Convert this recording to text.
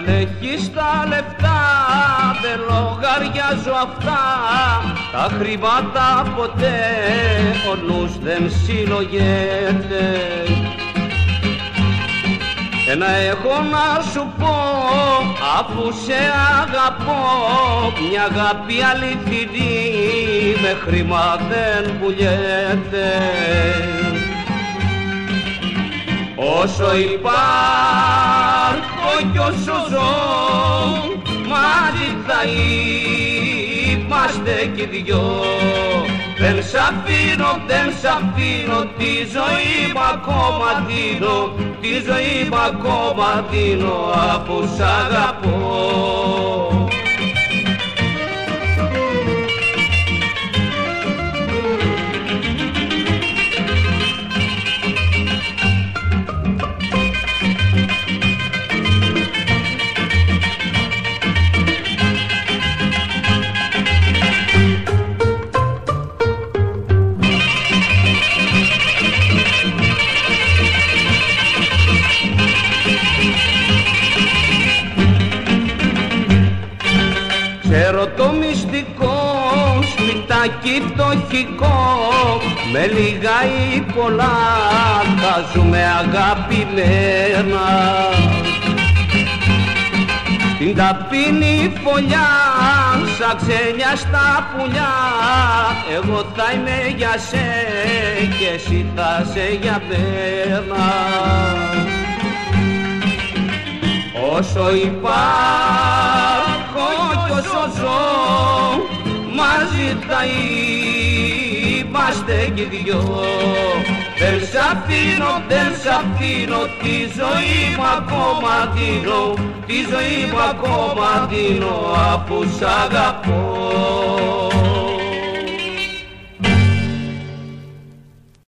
Αν έχεις τα λεφτά δεν λογαριάζω αυτά. Τα χρήματα ποτέ ο νους δεν συλλογέται. Ένα έχω να σου πω αφού σε αγαπώ. Μια αγάπη αληθινή με χρήμα δεν πουλιέται. Όσο υπάρχω κι όσο ζω. Μαζί θα είμαστε κι δυο. Δεν σ' αφήνω, δεν σ' αφήνω τη ζωή μου ακόμα δίνω. Τη ζωή μου ακόμα δίνω αφού σ' αγαπώ Ξέρω το μυστικό, σπιτάκι φτωχικό Με λίγα ή πολλά θα ζούμε αγαπημένα. Την ταπεινή φωλιά, σαν ξένια στα πουλιά Εγώ θα είμαι για σε και εσύ θα σε για μένα. Όσο υπάρχω θα είμαστε κι δυο. Δεν σ' αφήνω, δεν σ' αφήνω τη ζωή μου ακόμα δίνω. Τη ζωή μου ακόμα δίνω αφού σ' αγαπώ